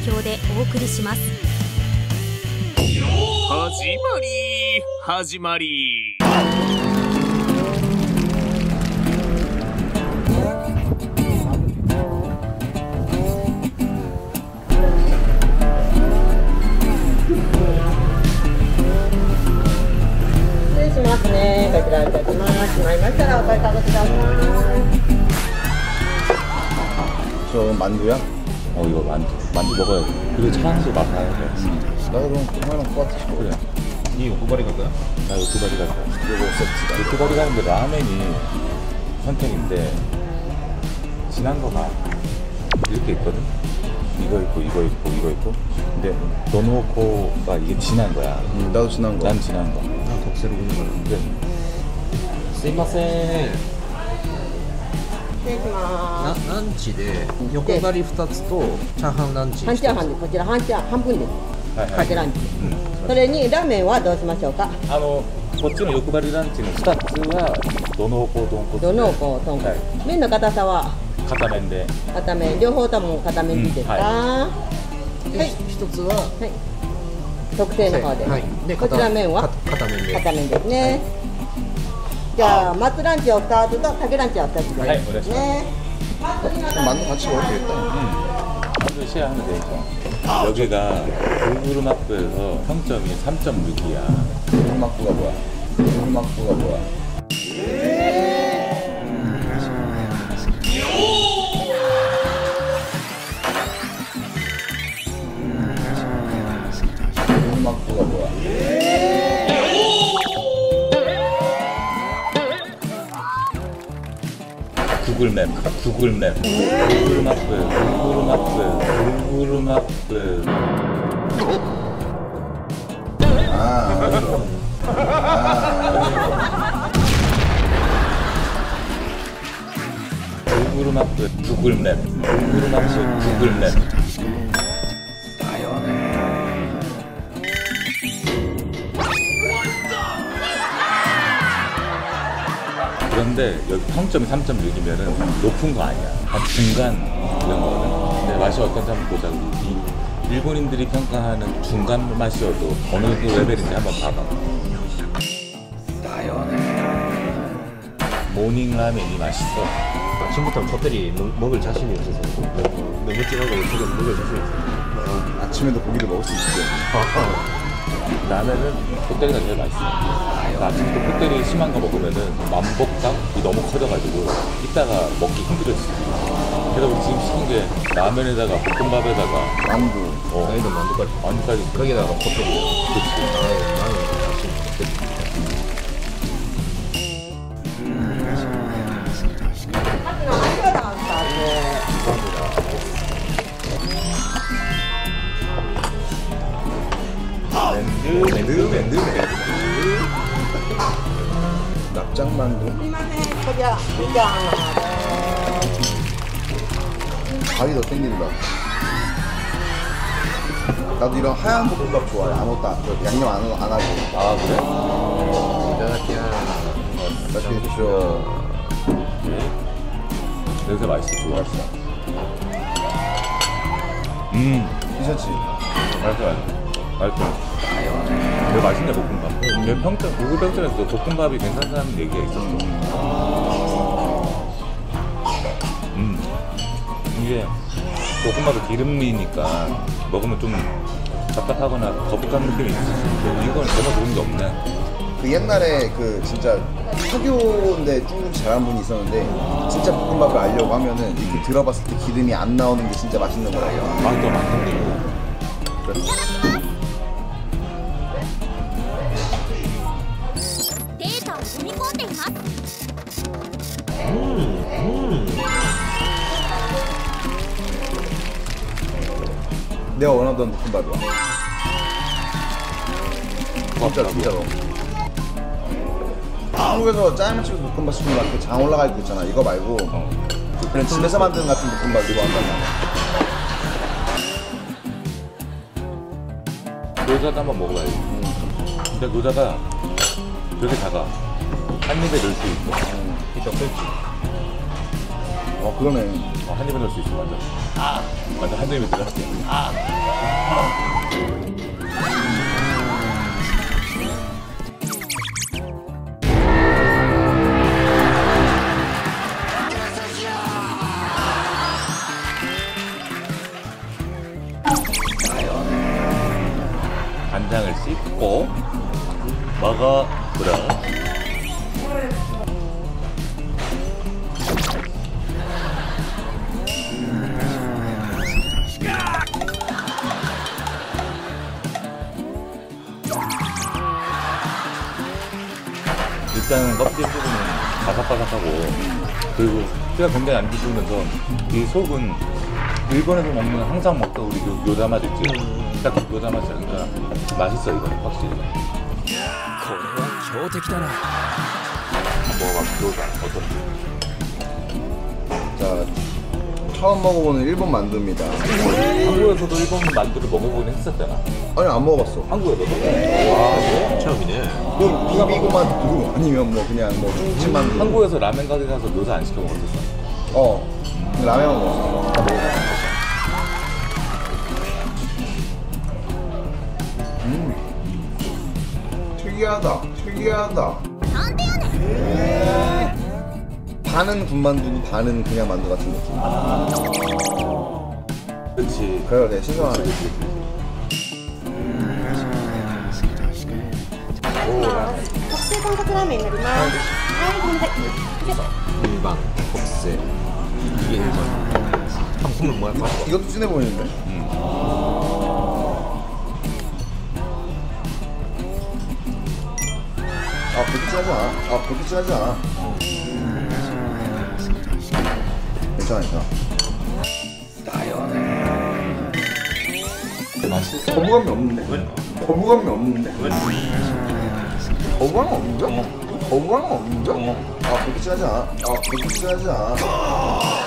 提供でお送りします始まり始まり失礼しますね。こちらいたします。閉まりましたらお買いかけください。 저 만두야? 어 이거 만두 많이 먹어야 돼. 그리고 차한술 마셔야 돼. 나 그럼 정말랑 똑같이 그래. 니 요코바리 갈 거야? 나 요코바리 갈 거야. 이거 세트다. 요코바리 가는데 라멘이 선택인데 진한 거가 이렇게 있거든? 이거 있고 이거 있고 이거 있고 근데 너 놓고가 이게 진한 거야. 음, 나도 진한 거. 난 진한 거. 나 덕세로 오는 거야. 근데 쓰이마센. 礼しまなランチで横張り2つとチャーハンランチす。半チャーハンでこちら半チャー半分です。はいかけランチ。うんそれにラーメンはどうしましょうか？あのこっちの欲張りランチの2つはドノコ豚骨でどのこう豚骨はい。麺の硬さは？片面で片面両方とも片面でいいですか？うんはで一つは、い。特製の方で。はい。でこちら麺は？か片面で。片面ですね。 じゃあ松ランチを2つとかけランチは2つで。はいお願いしますね。 만두 같이 먹어도 되겠다 완전 시야하면 되죠. 여기가 구글 마프에서 평점이 3.6이야. 불막부가 뭐야 불막부가 뭐야 불막부가 뭐야 구글맵, 구글맵, 구글 마프, 구글 마프, 구글 마프. 구글 마프, 구글맵, 구글 마프, 구글맵. 그런데 여기 평점이 3.6이면은 높은 거 아니야. 한 중간 이런 거거든. 근데 맛이 어떤지 한번 보자. 이 일본인들이 평가하는 중간 맛이어도 어느 정도 레벨인지 한번 봐봐. morning 라면이 맛있어. 아침부터 곁들이 먹- 먹을 자신이 없어서 너무, 진하고 지금 먹을 자신이 없어. 아침에도 고기를 먹을 수 있지 라면은 콧대리가 제일 맛있어. 아침부터 콧대리 심한 거 먹으면은 만복감이 너무 커져가지고 이따가 먹기 힘들었지. 그래서 우리 지금 시킨 게 라면에다가 볶음밥에다가 만두 어, 나이도 만두까지. 완까지 거기다가 겉들이. 그렇 르메 르메 르메 납작만두. 밥이 더 땡긴다. 나도 이런 하얀 볶음밥 좋아해. 아무것도 안 그렇게 양념 안, 안 하고 아 그래? 짜장면 어, 맛있겠죠 냄새 맛있어. 좋아 맛있어 음. 티셔츠 맛있어. 맛있어. 되게 맛있네 볶음밥. 내 평점 구글 평점에서 볶음밥이 괜찮다는 얘기가 있었어. 음 이게 볶음밥이 기름이니까 먹으면 좀 답답하거나 거북한 느낌이 있을 수 있는데 이건 전혀 그런 게 없네. 그 옛날에 그 진짜 사교인데 쭉 잘하는 분이 있었는데 진짜 볶음밥을 알려고 하면은 이렇게 들어봤을 때 기름이 안 나오는 게 진짜 맛있는 거예요 맛도 맛있네. 그래 내가 원하던 볶음밥이야 진짜 진짜로 한국에서 짜장면 집에서 볶음밥 시키면 막그장 올라가 있고 있잖아 이거 말고 어. 그냥 집에서 만드는 같은 볶음밥 이거 한단 말이야 노자도 한번 먹어봐야지. 근데 노자가 되게 작아. 한 입에 넣을 수 있고. 진짜 끓지. 어 그러네. 어, 한 입에 넣을 수 있어 완전. 아, 완전 한 입에 들어갔어. 아. 간장을 씻고 먹어보라. 일단은 껍질 부분은 바삭바삭하고 그리고 뼈가 굉장히 안 뒤집으면서 이 속은 일본에서 먹는 항상 먹던 우리 요, 요자 맛 있지? 딱 요자 맛이 아니라 맛있어 이거 확실히 これは強敵だな 먹어봐 요자 어떤지 자 처음 먹어보는 일본 만두입니다. 한국에서도 일본 만두를 먹어보긴 했었잖아. 아니 안 먹어봤어. 한국에서도? 와, 뭐? 처음이네. 그럼 비비고만 두고 아니면 뭐 그냥 뭐 중집만 두 한국에서 라면 가게 가서 묘사 안 시켜 먹었어. 어, 라면 먹었어. 음, 특이하다, 특이하다. 안 돼요, 네. 반은 군만두고 반은 그냥 만두 같은 느낌. 아. 그렇지. 그래, 네, 신선하네. 국제 돈가스라면 일반. 아이 돈가스. 일반 국제 이게 일반. 한국은 뭐야? 이것도 진해 보이는데. 음. 아, 그렇게 진하지 않아. 아, 그렇게 진하지 않아. 괜찮아 괜찮아. 맛있어 거부감이 없는데? 거부감이 없는데? 거부감이 없는데? 거부감이 없는데? 아 그렇게 진하지 않아. 아 그렇게 진하지 않아.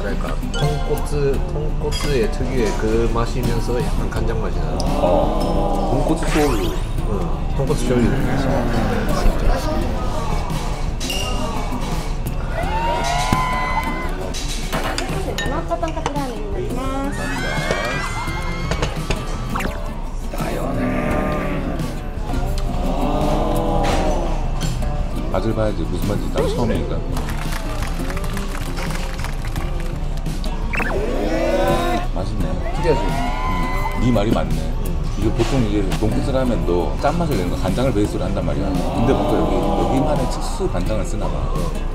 뭐랄까 통꼬츠 통꼬츠의 특유의 그 맛이면서 약간 간장 맛이 나요. 어. 아, 돈코츠 소울. 응, 통꼬츠 조리. 맛을 봐야지 무슨 맛인지 딱 처음이니까. 맛있네 특이하지? 네 말이 맞네 이게 보통 이게 돈코츠 라면도 짠맛을 내는 거 간장을 베이스로 한단 말이야 근데 뭔가 여기 여기만의 특수 간장을 쓰나 봐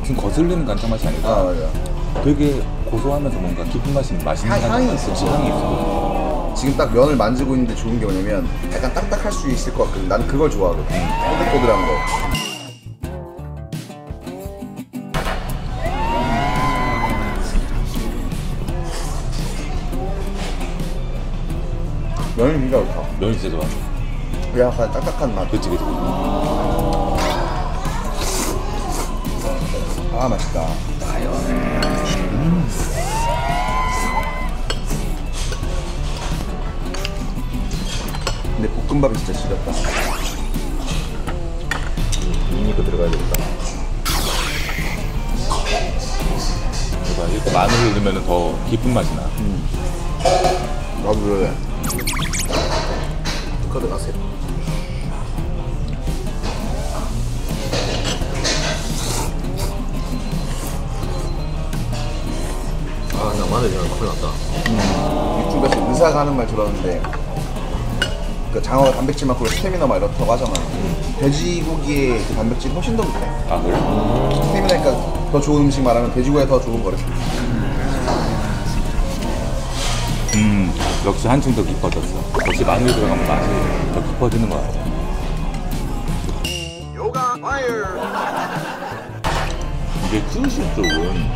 지금 거슬리는 간장 맛이 아 아니라 맞아. 되게 고소하면서 뭔가 깊은 맛이 맛있는 향- 향이 맛이 있어. 향이 있어 지금 딱 면을 만지고 있는데 좋은 게 뭐냐면 약간 딱딱할 수 있을 것 같거든. 난 그걸 좋아하거든. 꼬들꼬들한 거. 면이 진짜 좋다. 면이 진짜 좋아 그 약간 딱딱한 맛. 그치 그치 아 맛있다. 근데 볶음밥이 진짜 지렸다. 이니까 들어가야 되겠다. 이렇게 마늘을 넣으면 더 깊은 맛이 나 나도 그래. 카드 가세요. 아, 나 마늘이랑 큰일 났다. 유튜브에서 의사가 하는 말 들었는데 그 장어가 단백질 많고 스테미나 막 이렇다고 하잖아. 돼지고기의 그 단백질이 훨씬 더 높대. 아 그래? 스테미나니까 더 좋은 음식 말하면 돼지고기가 더 좋은 거래. 역시 한층 더 깊어졌어. 역시 마늘이 들어가면 맛이 더 깊어지는 것 같아. 이게 큐슈 쪽은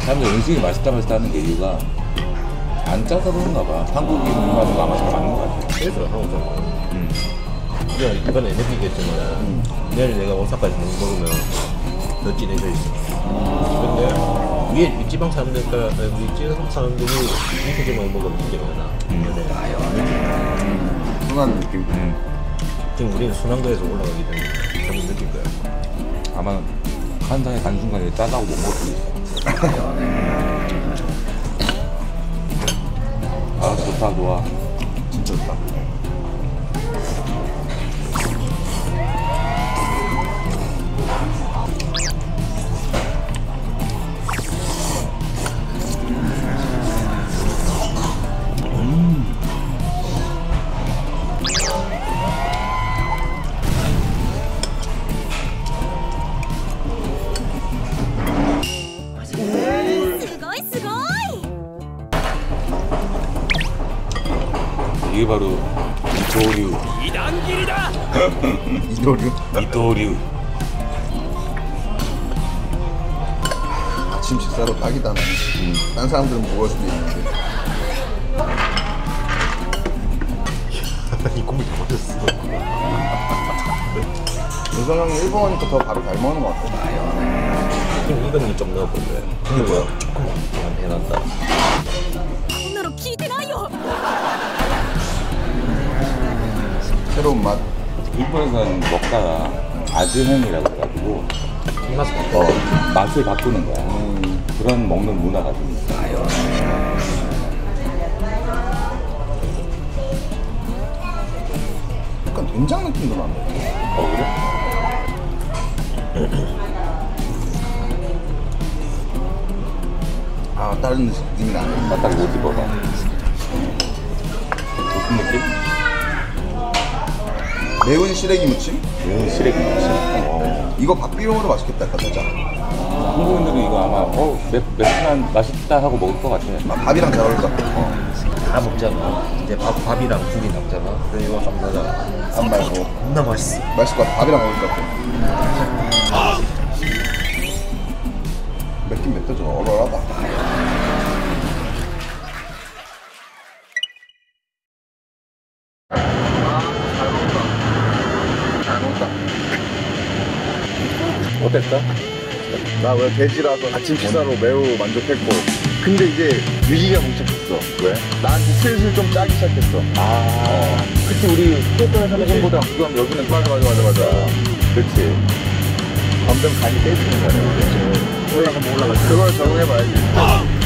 사람들이 음식이 맛있다 맛있다 하는 게 이유가 안 짜서 그런가 봐. 한국인 입맛은 아마 잘 맞는 것 같아. 그래서 한국 잘 먹어. 음. 내가 이번에 NF 얘기했지만 내일 내가 오사카에서 먹- 먹으면 더 진해져 있어. 근데 위에 윗지방 사람들, 그러니까 윗지방 사람들이 육회지방 먹으면 굉장히 많아. 순한 느낌. 음, 지금 우리는 순환도에서 올라가기 때문에 저는 느낄 거야. 아마 한상에 간 순간에 짜다고 못 먹을 수도 있어. 아 좋다 좋아. 진짜 좋다. 이도류, 이도류. 이도류. 아침 식사로 딱이다. 나는. 딴 사람들은 먹을 수도 있는데. 이 고기 잘못했어. 윤성 형이 일본 오니까 더 밥을 잘 먹는 것 같아. 지금 이건 좀 넣어볼래. 근데 뭐야? 조금만 해놨다. 새로운 맛. 일본에서는 먹다가 아즈행이라고 해가지고 입맛 바꿔. 어, 맛을 바꾸는 거야. 음, 그런 먹는 문화가 좀 있어. 약간 된장 느낌도 나네. 어 그래? 아, 다른 느낌이 나네. 맛딱 못 입어봐. 무슨 느낌? 매운 시래기 무침? 매운 시래기 무침. 어. 이거 밥 비빔으로 맛있겠다, 약간 살짝. 한국인들은 이거 아마 어 매, 매콤한 맛있다 하고 먹을 것 같아. 아, 밥이랑 잘 같아. 어. 다 먹잖아. 이제 밥, 밥이랑 국이 남잖아. 그래 이거 좀 넣어라. 밥 말고. 겁나 맛있어. 맛있을 것 같아. 밥이랑 어울릴 것 같아. 맵긴 맵다, 좀 얼얼하다. 어땠어? 나 왜 돼지라서 아침 식사로 매우 만족했고 근데 이제 위기가 뭉쳤었어. 왜? 나한테 슬슬 좀 짜기 시작했어. 아, 그치 우리 후쿠오카에서 먹은 보다. 그건 여기는 맞아 맞아 맞아 맞아. 그렇지. 점점 간이 떼지는 거네. 올라가면 올라가 그걸 적응해봐야지